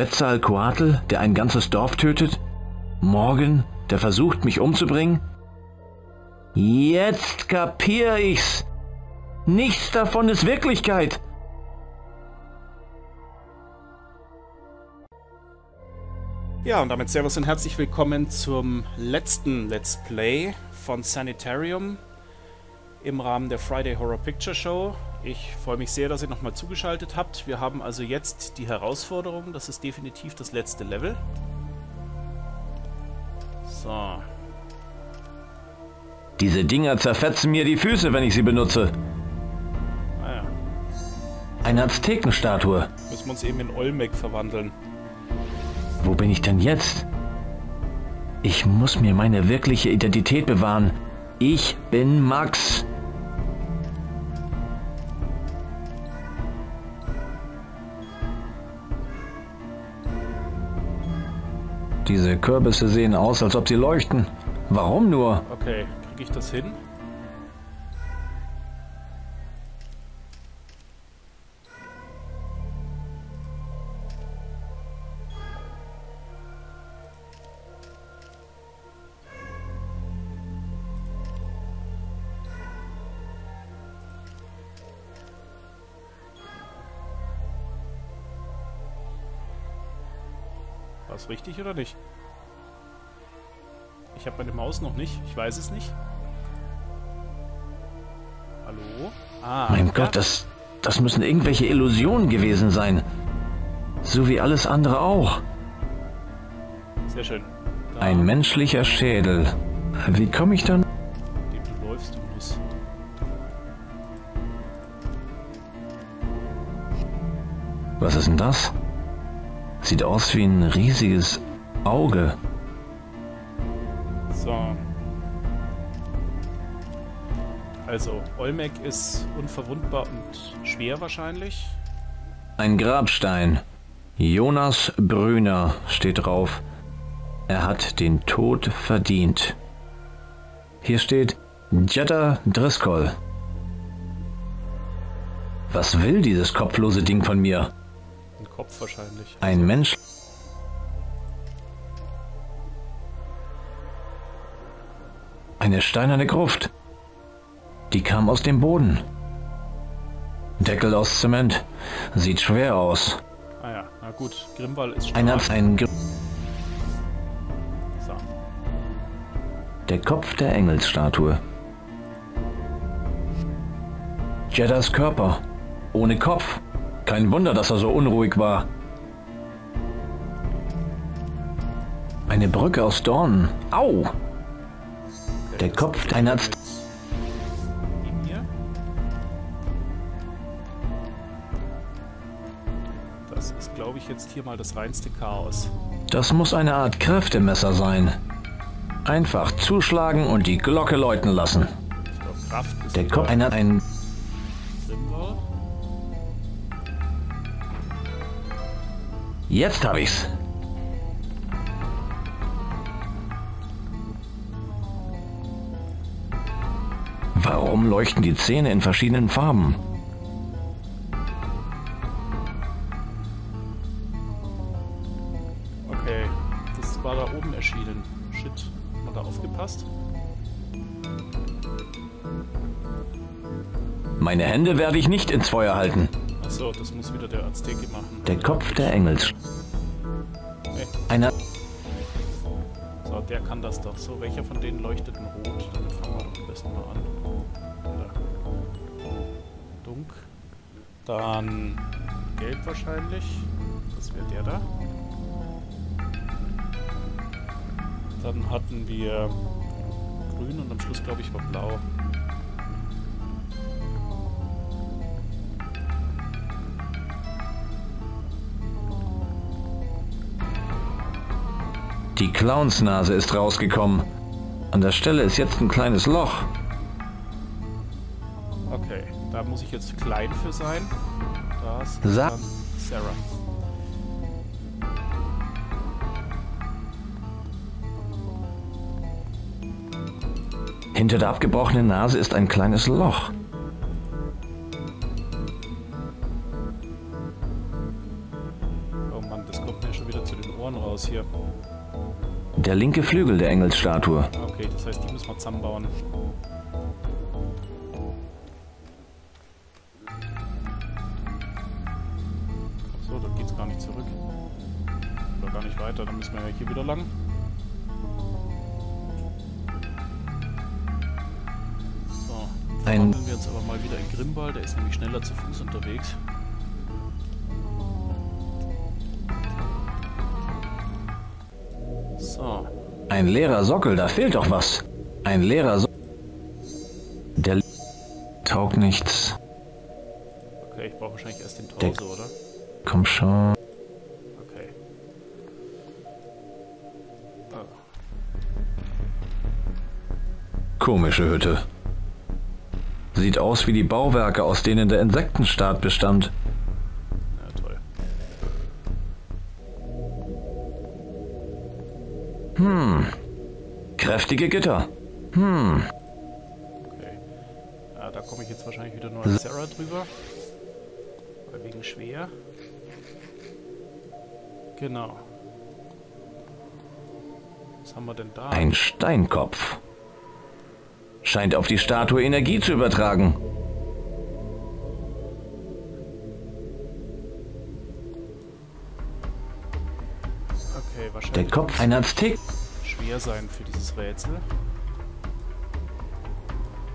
Quetzalcoatl, der ein ganzes Dorf tötet? Morgan, der versucht, mich umzubringen? Jetzt kapier ich's. Nichts davon ist Wirklichkeit. Ja, und damit Servus und herzlich willkommen zum letzten Let's Play von Sanitarium im Rahmen der Friday Horror Picture Show. Ich freue mich sehr, dass ihr nochmal zugeschaltet habt. Wir haben also jetzt die Herausforderung. Das ist definitiv das letzte Level. So. Diese Dinger zerfetzen mir die Füße, wenn ich sie benutze. Ah ja. Eine Aztekenstatue. Müssen wir uns eben in Olmec verwandeln. Wo bin ich denn jetzt? Ich muss mir meine wirkliche Identität bewahren. Ich bin Max. Diese Kürbisse sehen aus, als ob sie leuchten. Warum nur? Okay, kriege ich das hin? Es richtig oder nicht? Ich habe meine Maus noch nicht. Ich weiß es nicht. Hallo? Ah. Mein ja. Gott, das, das müssen irgendwelche Illusionen gewesen sein. So wie alles andere auch. Sehr schön. Da, Ein menschlicher Schädel. Wie komme ich dann? dem du läufst, du musst. Was ist denn das? Sieht aus wie ein riesiges Auge. So. Also, Olmec ist unverwundbar und schwer wahrscheinlich. Ein Grabstein. Jonas Brüner steht drauf. Er hat den Tod verdient. Hier steht Jetta Driscoll. Was will dieses kopflose Ding von mir? Ein Kopf wahrscheinlich. Ein Mensch. Eine steinerne Gruft. Die kam aus dem Boden. Deckel aus Zement. Sieht schwer aus. Ah ja, na gut. Grimwall ist Ein, stark. ein So. Der Kopf der Engelsstatue. Jeddas Körper. Ohne Kopf. Kein Wunder, dass er so unruhig war. Eine Brücke aus Dornen. Au! Der Kopf ist einer jetzt neben mir. Das ist, glaube ich, jetzt hier mal das reinste Chaos. Das muss eine Art Kräftemesser sein. Einfach zuschlagen und die Glocke läuten lassen. Ist Der Kopf einer ein Jetzt hab ich's. Warum leuchten die Zähne in verschiedenen Farben? Okay, das war da oben erschienen. Shit, hat man da aufgepasst? Meine Hände werde ich nicht ins Feuer halten. Achso, das muss wieder der Azteke machen. Der Kopf der Engels. Einer. So, der kann das doch. So, welcher von denen leuchtet in Rot? Damit fangen wir doch am besten mal an. Oder Dunk. Dann Gelb wahrscheinlich. Das wäre der da. Dann hatten wir Grün und am Schluss, glaube ich, war Blau. Die Clownsnase ist rausgekommen. An der Stelle ist jetzt ein kleines Loch. Okay, da muss ich jetzt klein für sein. Das ist Sa- Sarah. Hinter der abgebrochenen Nase ist ein kleines Loch. Der linke Flügel der Engelsstatue. Okay, das heißt, die müssen wir zusammenbauen. So, dann geht's gar nicht zurück. Oder gar nicht weiter, dann müssen wir ja hier wieder lang. So, Ein- wandeln wir jetzt aber mal wieder in Grimbal, der ist nämlich schneller zu Fuß unterwegs. Ein leerer Sockel, da fehlt doch was. Ein leerer Sockel. Der taugt nichts. okay, ich brauche wahrscheinlich erst den Der- Torso, oder? Komm schon. Okay. Ah, Komische Hütte. Sieht aus wie die Bauwerke, aus denen der Insektenstaat bestand. Kräftige Gitter. Hm, Okay. Ja, da komme ich jetzt wahrscheinlich wieder nur als Sarah drüber. Weil wegen schwer. Genau. Was haben wir denn da? ein Steinkopf. Scheint auf die Statue Energie zu übertragen. Okay, Der wahrscheinlich Kopf einer Aztek. Schwer sein für dieses Rätsel.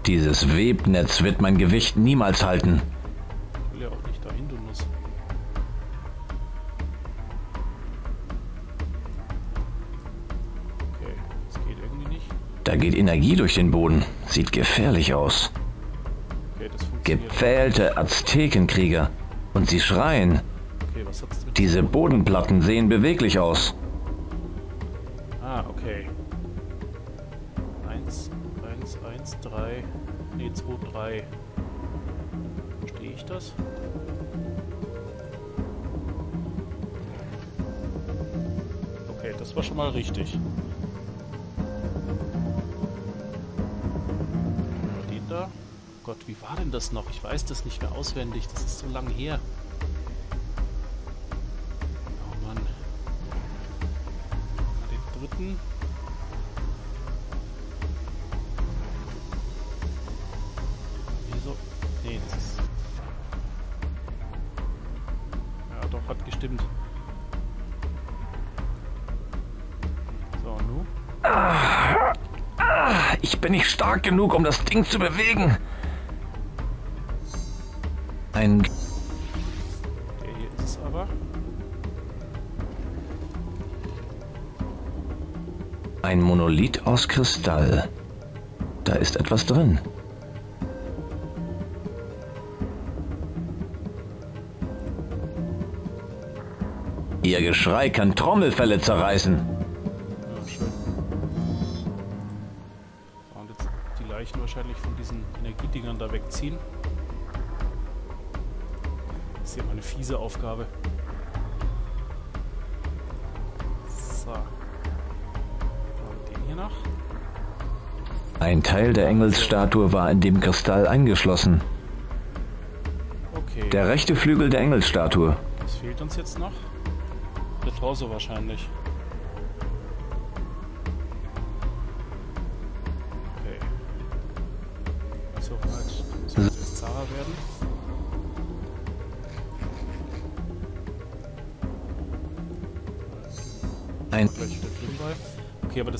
Dieses Webnetz wird mein Gewicht niemals halten. Ich will ja auch nicht dahin, du Nuss. Okay, das geht irgendwie nicht. Da geht Energie durch den Boden. Sieht gefährlich aus. Okay. Gepfählte Aztekenkrieger. Und sie schreien. Okay, Diese Bodenplatten sehen beweglich aus. Denn das noch? Ich weiß das nicht mehr auswendig. Das ist so lang her. Oh Mann. Den dritten. Wieso? Nee, das ist. Ja, doch, hat gestimmt. So, nu? Ich bin nicht stark genug, um das Ding zu bewegen. Ein Der hier ist es aber. Ein Monolith aus Kristall. Da ist etwas drin. Ihr Geschrei kann Trommelfälle zerreißen. Ja, schön. Und jetzt die Leichen wahrscheinlich von diesen Energiedingern da wegziehen. Das ist ja mal eine fiese Aufgabe. So. Und den hier noch. Ein Teil der Engelsstatue war in dem Kristall eingeschlossen. Okay. Der rechte Flügel der Engelsstatue. Was fehlt uns jetzt noch? Der Torso wahrscheinlich.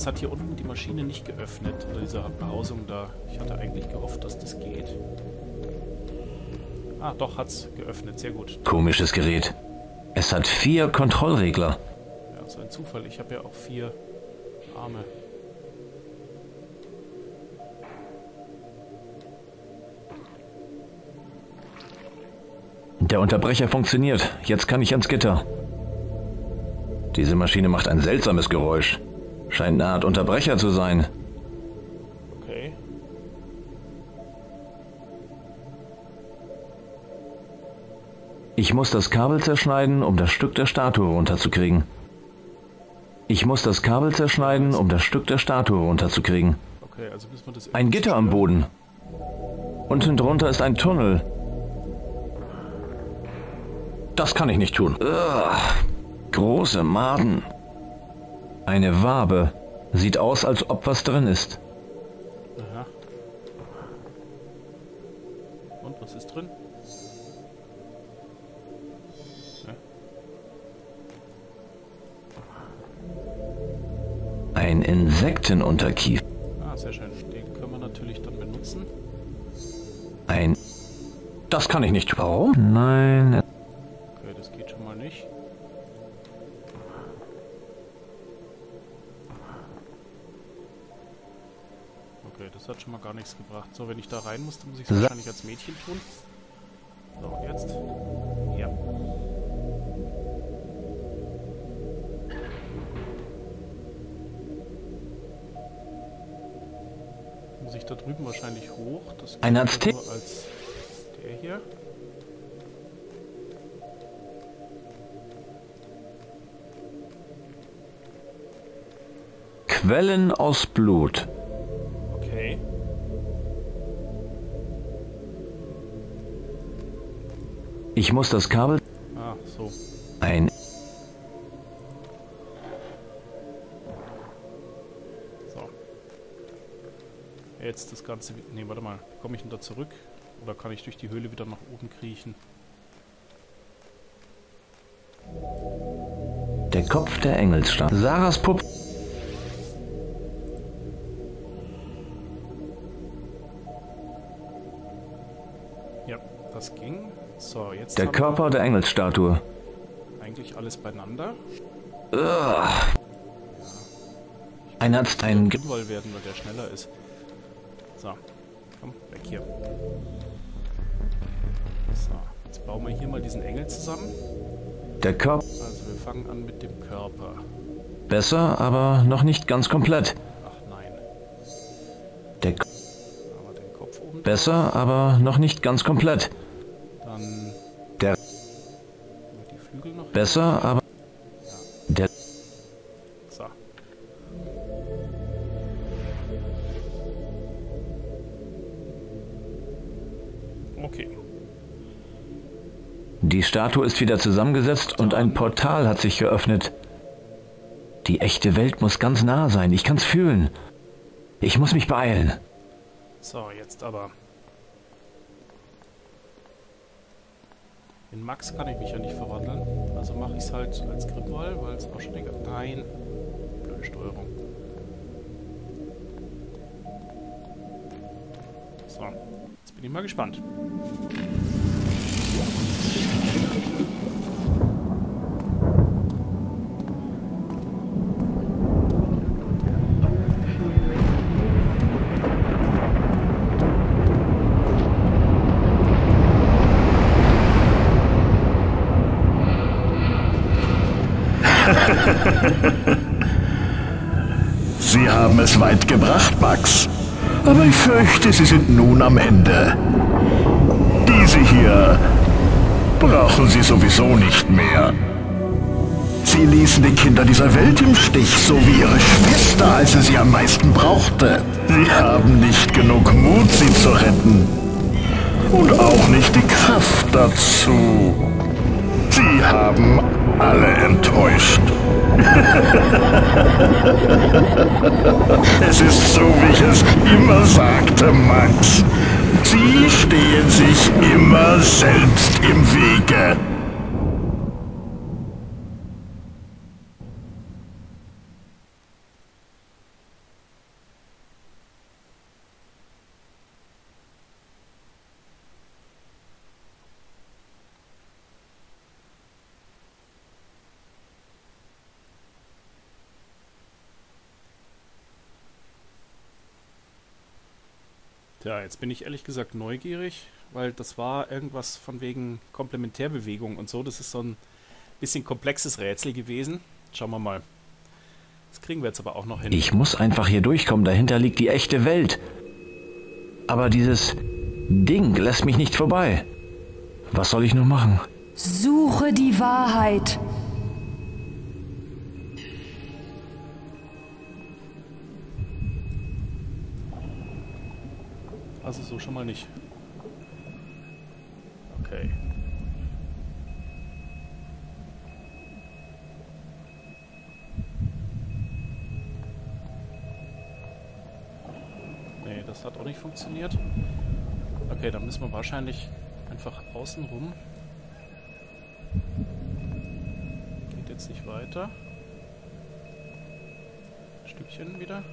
Das hat hier unten die Maschine nicht geöffnet. Oder diese Behausung da. Ich hatte eigentlich gehofft, dass das geht. Ah, doch, hat's geöffnet. Sehr gut. komisches Gerät. Es hat vier Kontrollregler. Ja, so ein Zufall. Ich habe ja auch vier Arme. Der Unterbrecher funktioniert. Jetzt kann ich ans Gitter. Diese Maschine macht ein seltsames Geräusch. Scheint eine Art Unterbrecher zu sein. Okay. Ich muss das Kabel zerschneiden, um das Stück der Statue runterzukriegen. Ich muss das Kabel zerschneiden, um das Stück der Statue runterzukriegen. Okay, also Ein Gitter am. Boden. Unten drunter ist ein Tunnel. Das kann ich nicht tun. Ugh. Große Maden. Eine Wabe. Sieht aus, als ob was drin ist. Aha. Und was ist drin? Ja. Ein Insektenunterkiefer. Ah, sehr schön. Den können wir natürlich dann benutzen. Ein... Das kann ich nicht. Warum? Nein. Okay, das geht schon mal nicht. Das hat schon mal gar nichts gebracht. So, wenn ich da rein muss, dann muss ich es wahrscheinlich als Mädchen tun. So, jetzt. Ja. Muss ich da drüben wahrscheinlich hoch? Das Ein Aztek- als der hier. Quellen aus Blut. Ich muss das Kabel... Ah, so. Ein... So. Jetzt das Ganze... Ne, warte mal. Komme ich denn da zurück? Oder kann ich durch die Höhle wieder nach oben kriechen? Der Kopf der Engelsstadt. Sarahs Puppe. Ja, das ging. So, jetzt Der Körper der Engelsstatue. eigentlich alles beieinander. Ugh. Ein Arzt, ein... Ge Grimwall werden, weil der schneller ist. So, komm, weg hier. So, jetzt bauen wir hier mal diesen Engel zusammen. Der Körper... Also wir fangen an mit dem Körper. Besser, aber noch nicht ganz komplett. Ach nein. Der K Aber den Kopf oben. Besser, aber noch nicht ganz komplett. Besser, aber... Der... So. Okay. Die Statue ist wieder zusammengesetzt und ein Portal hat sich geöffnet. Die echte Welt muss ganz nah sein. Ich kann's fühlen. Ich muss mich beeilen. So, jetzt aber. In Max kann ich mich ja nicht verwandeln. Also mache ich es halt als Grimwall, weil es auch schon egal. Nein. Blöde Steuerung. So, jetzt bin ich mal gespannt. Weit gebracht, Max. Aber ich fürchte, Sie sind nun am Ende. Diese hier brauchen Sie sowieso nicht mehr. Sie ließen die Kinder dieser Welt im Stich, so wie ihre Schwester, als sie sie am meisten brauchte. Sie haben nicht genug Mut, sie zu retten. Und auch nicht die Kraft dazu. Sie haben alle enttäuscht. Es ist so, wie ich es immer sagte, Max. Sie stehen sich immer selbst im Wege. Jetzt bin ich ehrlich gesagt neugierig, weil das war irgendwas von wegen Komplementärbewegung und so. Das ist so ein bisschen komplexes Rätsel gewesen. Schauen wir mal. Das kriegen wir jetzt aber auch noch hin. Ich muss einfach hier durchkommen. Dahinter liegt die echte Welt. Aber dieses Ding lässt mich nicht vorbei. Was soll ich nur machen? Suche die Wahrheit. Also so schon mal nicht. Okay. Nee, das hat auch nicht funktioniert. Okay, dann müssen wir wahrscheinlich einfach außen rum. Geht jetzt nicht weiter. Ein Stückchen wieder.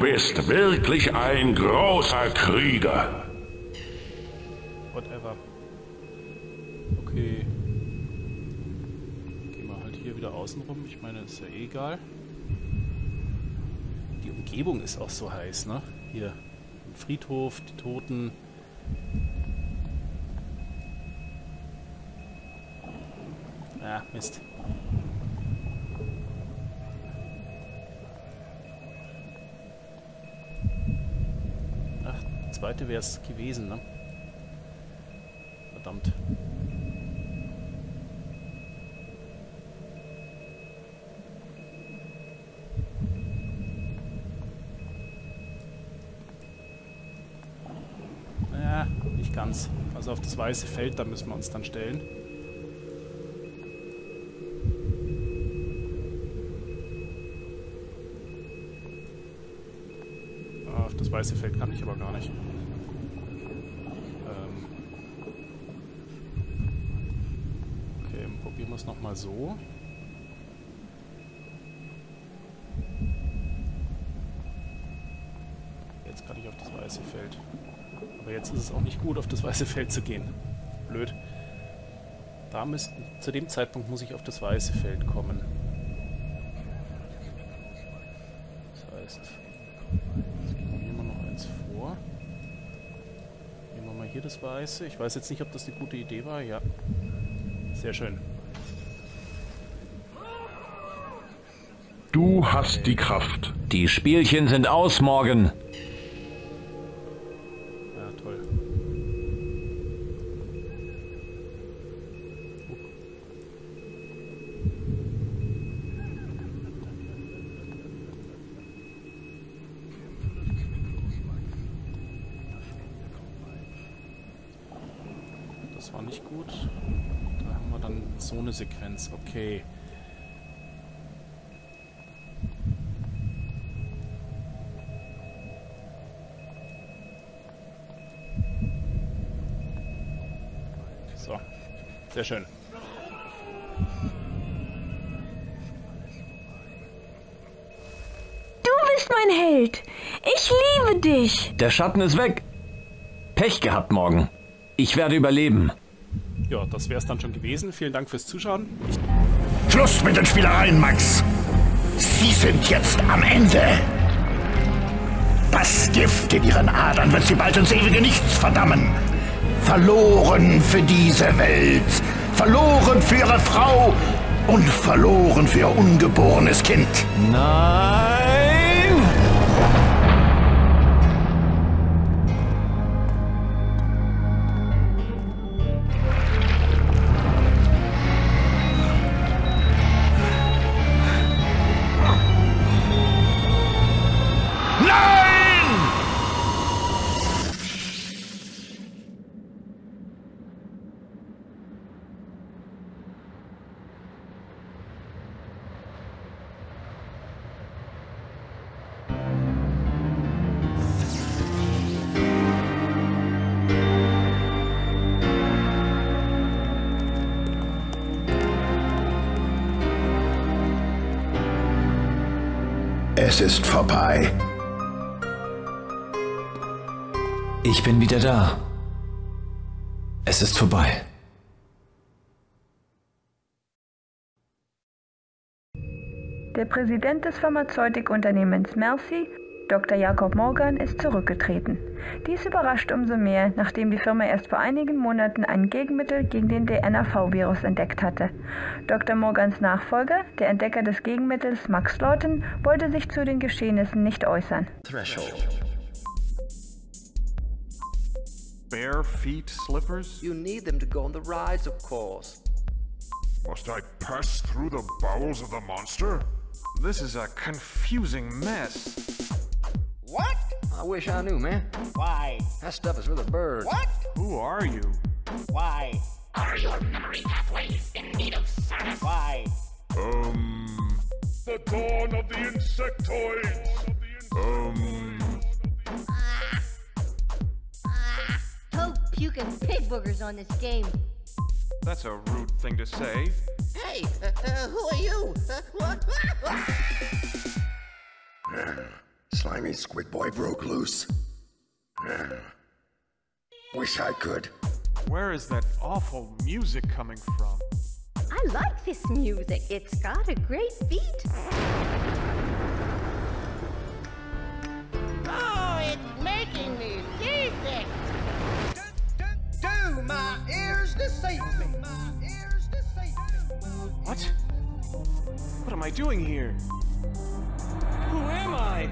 Bist wirklich ein großer Krieger. Whatever. Okay. Gehen wir halt hier wieder außen rum. Ich meine, ist ja eh egal. Die Umgebung ist auch so heiß, ne? Hier. Im Friedhof, die Toten. Ah, Mist. Zweite wäre es gewesen, ne? Verdammt. Ja, nicht ganz. Also auf das weiße Feld, da müssen wir uns dann stellen. Auf das weiße Feld kann ich aber gar nicht. Ähm okay, probieren wir es nochmal so. Jetzt kann ich auf das weiße Feld. Aber jetzt ist es auch nicht gut, auf das weiße Feld zu gehen. Blöd. Da müsst, zu dem Zeitpunkt muss ich auf das weiße Feld kommen. Das heißt, jetzt gehen wir noch eins vor. Nehmen wir mal hier das weiße. Ich weiß jetzt nicht, ob das eine gute Idee war. Ja. Sehr schön. Du hast die Kraft. Die Spielchen sind aus morgen. Ja, toll. Das war nicht gut. Da haben wir dann so eine Sequenz. Okay. Sehr schön. Du bist mein Held. Ich liebe dich. Der Schatten ist weg. Pech gehabt morgen. Ich werde überleben. Ja, das wäre es dann schon gewesen. Vielen Dank fürs Zuschauen. Schluss mit den Spielereien, Max. Sie sind jetzt am Ende. Das Gift in ihren Adern wird sie bald ins ewige Nichts verdammen. Verloren für diese Welt. Verloren für ihre Frau. Und verloren für ihr ungeborenes Kind. Nein! Es ist vorbei. Ich bin wieder da. Es ist vorbei. Der Präsident des Pharmazeutikunternehmens Mercy, Dr. Jakob Morgan, ist zurückgetreten. Dies überrascht umso mehr, nachdem die Firma erst vor einigen Monaten ein Gegenmittel gegen den DNAV-Virus entdeckt hatte. Dr. Morgans Nachfolger, der Entdecker des Gegenmittels Max Lawton, wollte sich zu den Geschehnissen nicht äußern. Bare feet slippers? You need them to go on the rides, of course. Must I pass through the bowels of the monster? This is a confusing mess. What? I wish I knew, man. Why? That stuff is for the birds. What? Who are you? Why? Are your memory pathways in need of service? Why? Um. The dawn of the insectoids! Um. Ah. Ah. Toad puking pig boogers on this game. That's a rude thing to say. Hey, uh, uh, who are you? Uh, what? Slimy squid boy broke loose. Wish I could. Where is that awful music coming from? I like this music. It's got a great beat. Oh, it's making me seasick. Do my ears deceive me? What? What am I doing here? Who am I?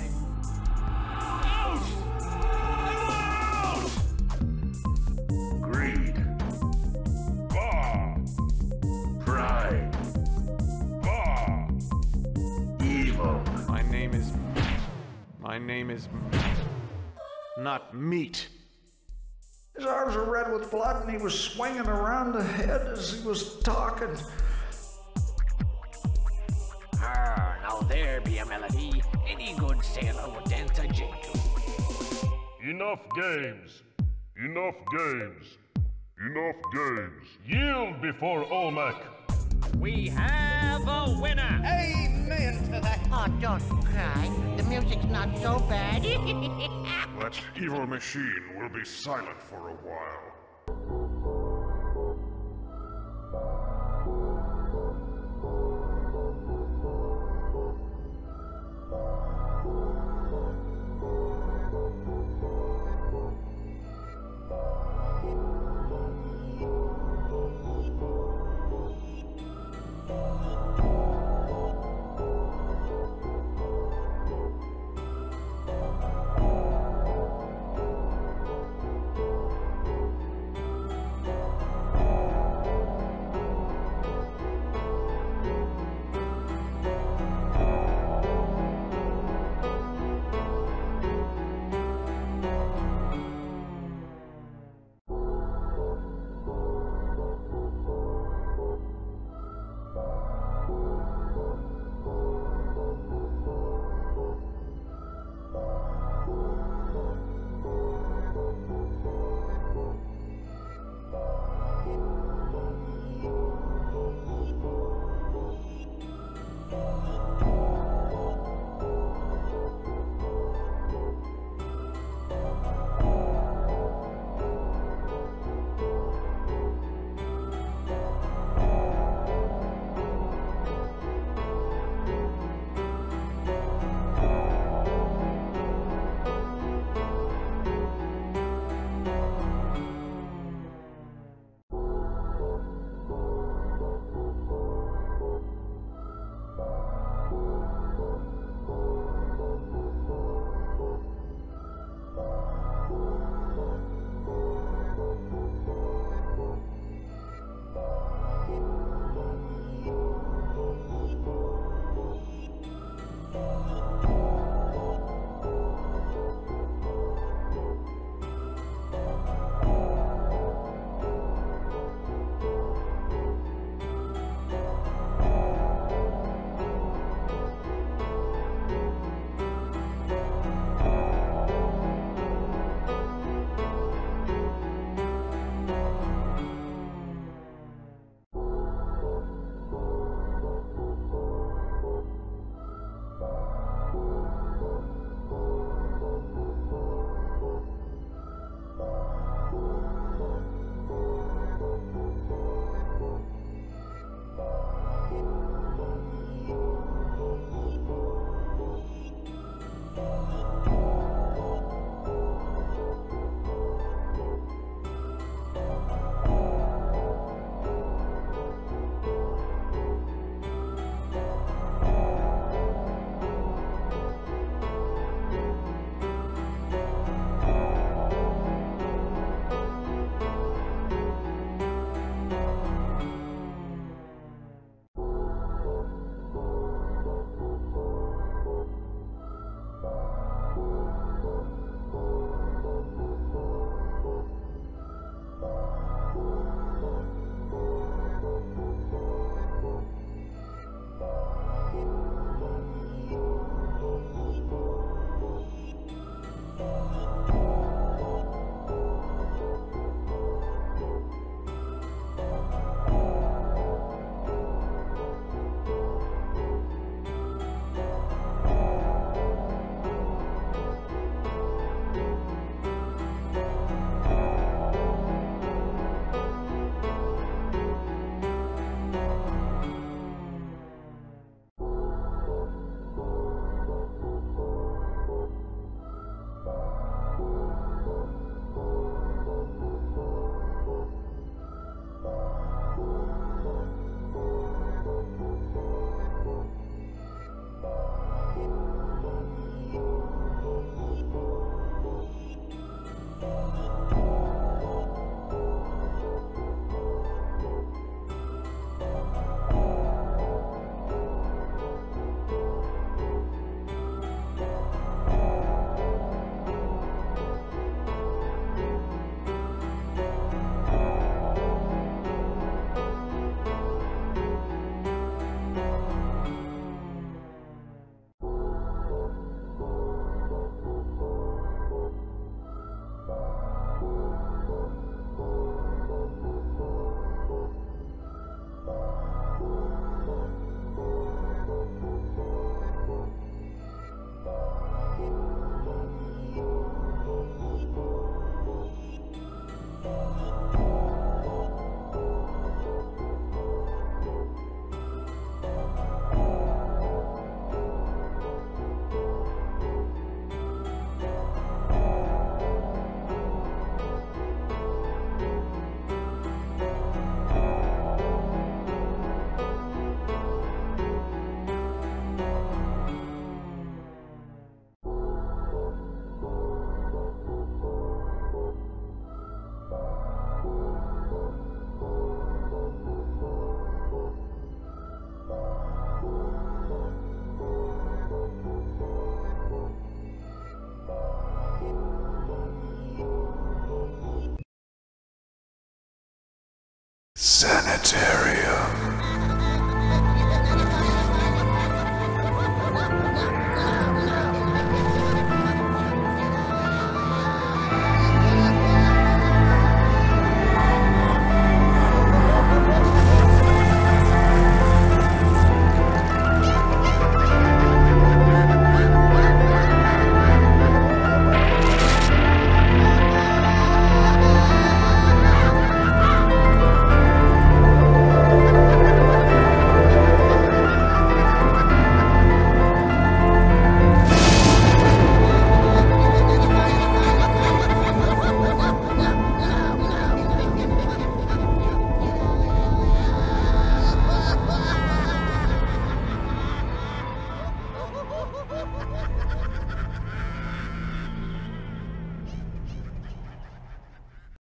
My name is. My name is. Not meat. His arms were red with blood and he was swinging around the head as he was talking. Ah, now there be a melody any good sailor would dance a jig to. Enough games. Enough games. Enough games. Yield before Olmec. We have a winner! Amen to that. Oh, don't cry. The music's not so bad. That evil machine will be silent for a while.